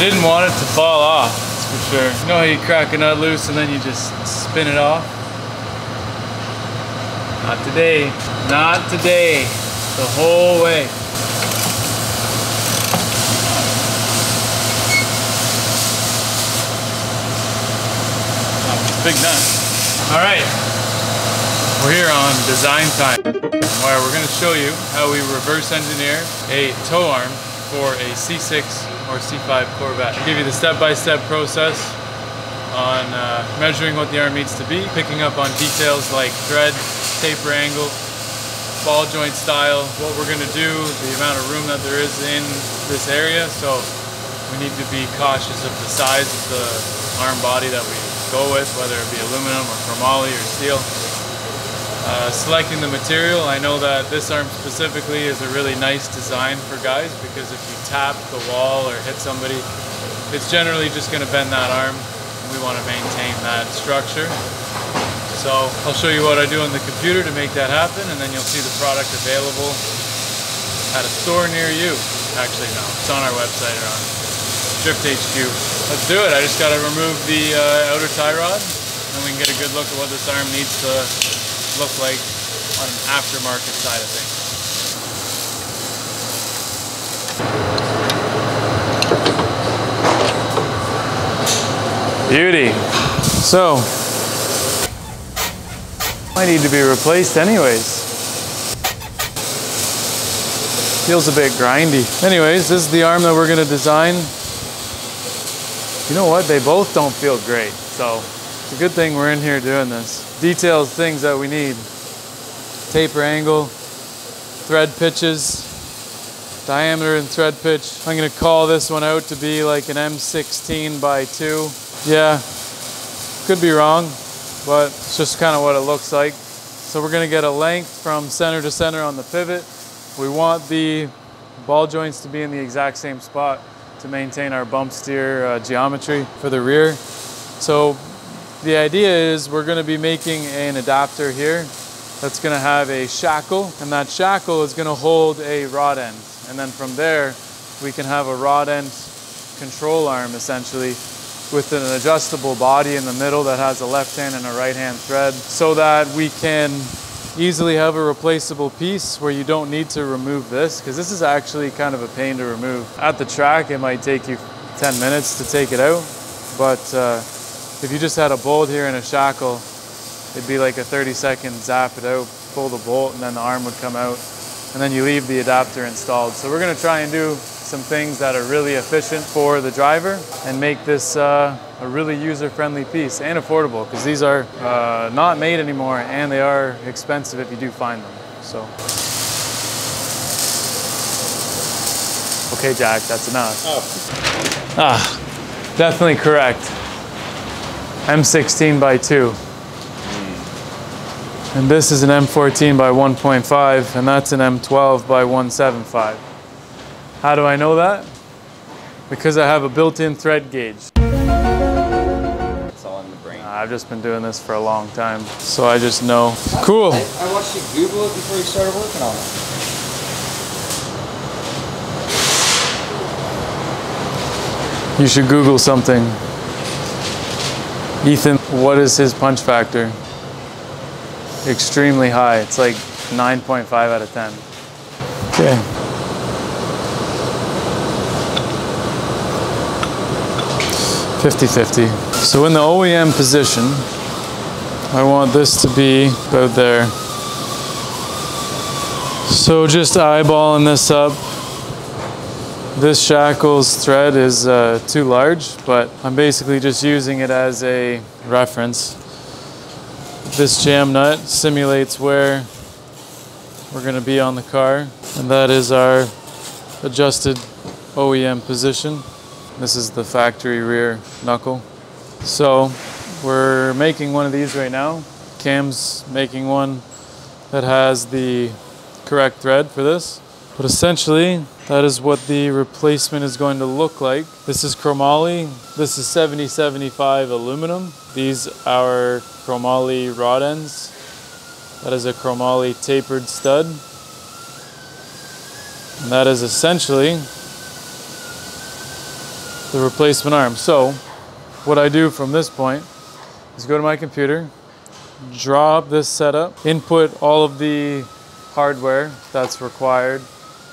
didn't want it to fall off, that's for sure. You know how you crack a nut loose and then you just spin it off? Not today. Not today. The whole way. Big nut. All right. We're here on design time where we're going to show you how we reverse engineer a toe arm for a C6 or C5 Corvette. I'll give you the step-by-step -step process on uh, measuring what the arm needs to be, picking up on details like thread, taper angle, ball joint style, what we're going to do, the amount of room that there is in this area. So we need to be cautious of the size of the arm body that we go with, whether it be aluminum or chromoly or steel. Uh, selecting the material, I know that this arm specifically is a really nice design for guys because if you tap the wall or hit somebody, it's generally just going to bend that arm. We want to maintain that structure. So I'll show you what I do on the computer to make that happen and then you'll see the product available at a store near you. Actually, no, it's on our website or on Drift HQ. Let's do it. I just got to remove the uh, outer tie rod and we can get a good look at what this arm needs to look like on an aftermarket side of things. Beauty. So, I need to be replaced anyways. Feels a bit grindy. Anyways, this is the arm that we're gonna design. You know what? They both don't feel great. So it's a good thing we're in here doing this details things that we need. Taper angle, thread pitches, diameter and thread pitch. I'm gonna call this one out to be like an M16 by 2. Yeah, could be wrong, but it's just kind of what it looks like. So we're gonna get a length from center to center on the pivot. We want the ball joints to be in the exact same spot to maintain our bump steer uh, geometry for the rear. So the idea is we're going to be making an adapter here that's going to have a shackle and that shackle is going to hold a rod end and then from there we can have a rod end control arm essentially with an adjustable body in the middle that has a left hand and a right hand thread so that we can easily have a replaceable piece where you don't need to remove this because this is actually kind of a pain to remove. At the track it might take you 10 minutes to take it out but uh, if you just had a bolt here and a shackle, it'd be like a 30 second zap it out, pull the bolt, and then the arm would come out. And then you leave the adapter installed. So we're gonna try and do some things that are really efficient for the driver and make this uh, a really user-friendly piece and affordable because these are uh, not made anymore and they are expensive if you do find them. So. Okay, Jack, that's enough. Oh. Ah, definitely correct. M16 by 2. And this is an M14 by 1.5, and that's an M12 by 175. How do I know that? Because I have a built-in thread gauge. It's all in the brain. I've just been doing this for a long time, so I just know. Cool. I, I watched you Google it before you started working on it. You should Google something. Ethan, what is his punch factor? Extremely high. It's like 9.5 out of 10. Okay. Fifty-fifty. So in the OEM position, I want this to be about there. So just eyeballing this up, this shackles thread is uh, too large, but I'm basically just using it as a reference. This jam nut simulates where we're going to be on the car, and that is our adjusted OEM position. This is the factory rear knuckle. So we're making one of these right now. Cam's making one that has the correct thread for this. But essentially, that is what the replacement is going to look like. This is chromoly. This is 7075 aluminum. These are chromoly rod ends. That is a chromoly tapered stud. And that is essentially the replacement arm. So what I do from this point is go to my computer, draw up this setup, input all of the hardware that's required.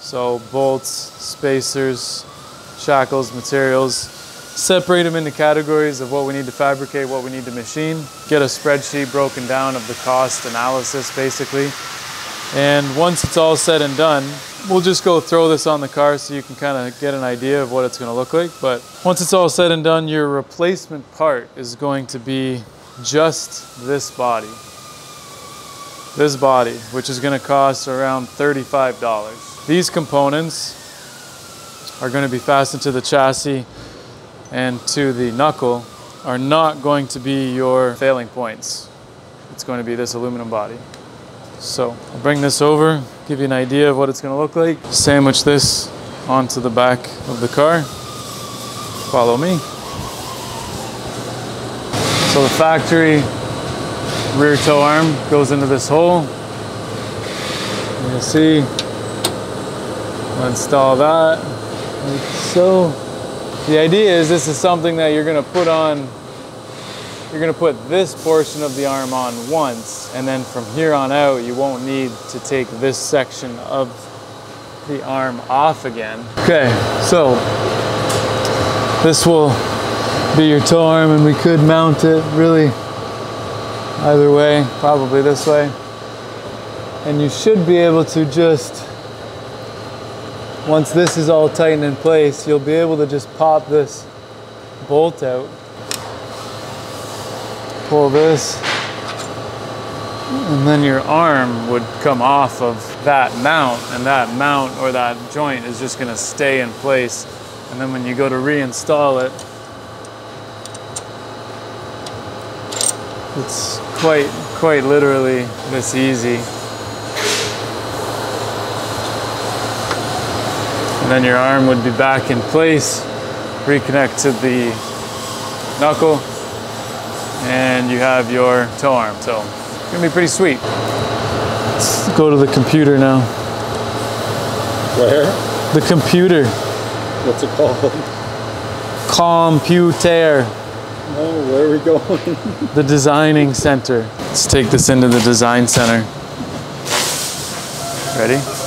So bolts, spacers, shackles, materials, separate them into categories of what we need to fabricate, what we need to machine, get a spreadsheet broken down of the cost analysis basically. And once it's all said and done, we'll just go throw this on the car so you can kind of get an idea of what it's going to look like. But once it's all said and done, your replacement part is going to be just this body. This body, which is going to cost around $35. These components are going to be fastened to the chassis and to the knuckle are not going to be your failing points. It's going to be this aluminum body. So I'll bring this over, give you an idea of what it's going to look like. Sandwich this onto the back of the car. Follow me. So the factory rear toe arm goes into this hole. You see, Install that so. The idea is this is something that you're gonna put on, you're gonna put this portion of the arm on once, and then from here on out, you won't need to take this section of the arm off again. Okay, so this will be your toe arm and we could mount it really either way, probably this way. And you should be able to just once this is all tightened in place, you'll be able to just pop this bolt out. Pull this, and then your arm would come off of that mount, and that mount or that joint is just gonna stay in place. And then when you go to reinstall it, it's quite, quite literally this easy. And then your arm would be back in place, reconnect to the knuckle, and you have your toe arm. So it's gonna be pretty sweet. Let's go to the computer now. Where? The computer. What's it called? Computer. Oh, where are we going? The designing center. Let's take this into the design center. Ready?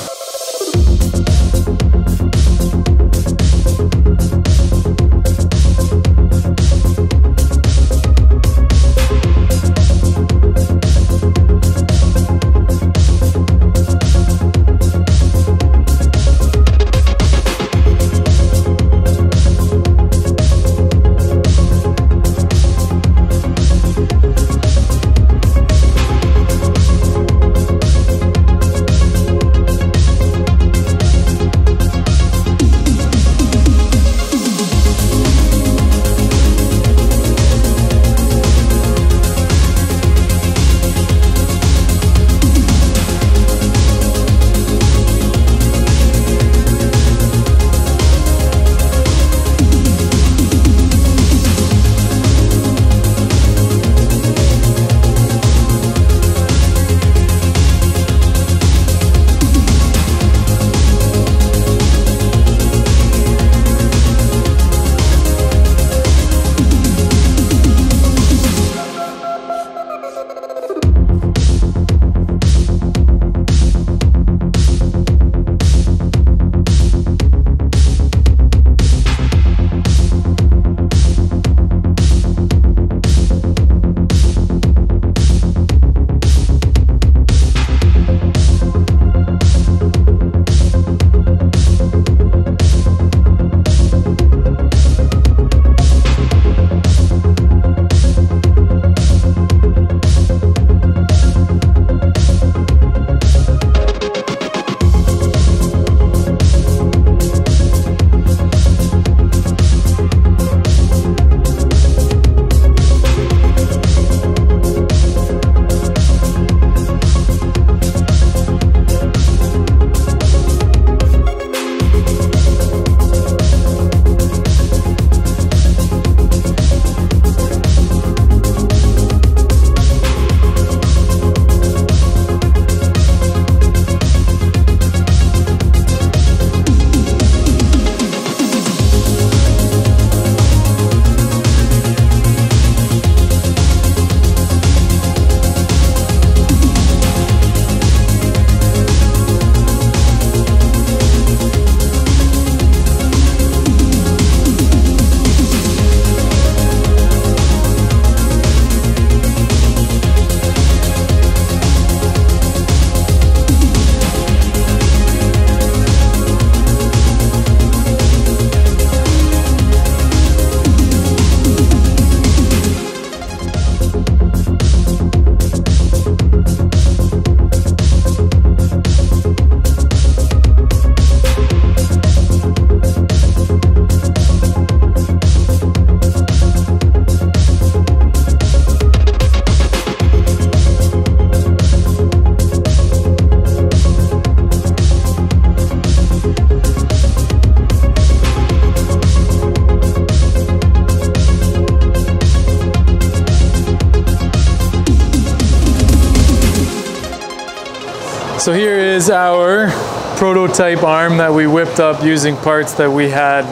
So here is our prototype arm that we whipped up using parts that we had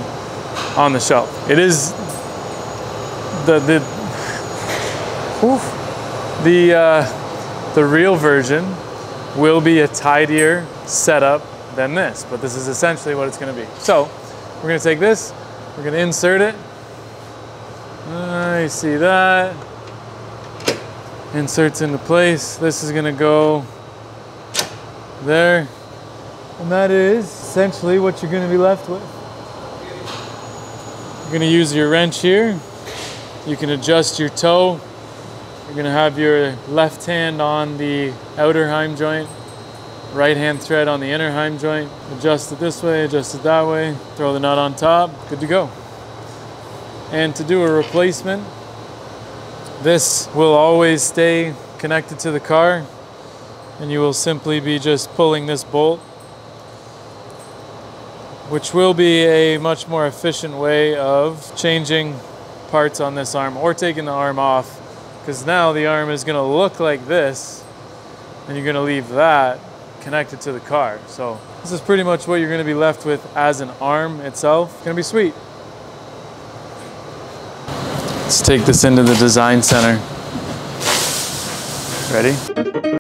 on the shelf. It is the the oof, the uh, the real version will be a tidier setup than this, but this is essentially what it's going to be. So we're going to take this, we're going to insert it. Uh, see that? Inserts into place. This is going to go there. And that is essentially what you're going to be left with. You're going to use your wrench here. You can adjust your toe. You're going to have your left hand on the outer heim joint, right hand thread on the inner heim joint. Adjust it this way, adjust it that way, throw the nut on top, good to go. And to do a replacement, this will always stay connected to the car and you will simply be just pulling this bolt which will be a much more efficient way of changing parts on this arm or taking the arm off because now the arm is going to look like this and you're going to leave that connected to the car. So this is pretty much what you're going to be left with as an arm itself. It's going to be sweet. Let's take this into the design center. Ready?